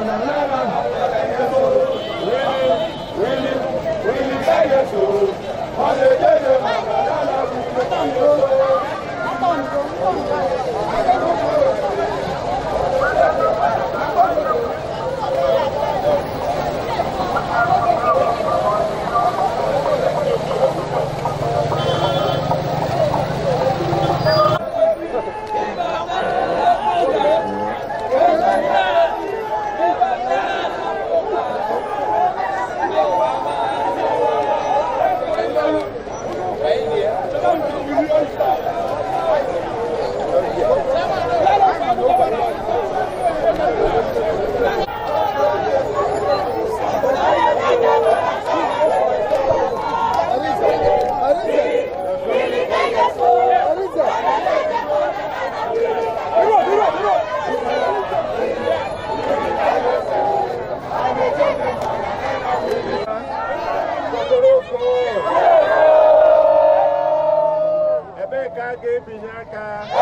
la la la ga-ebinye?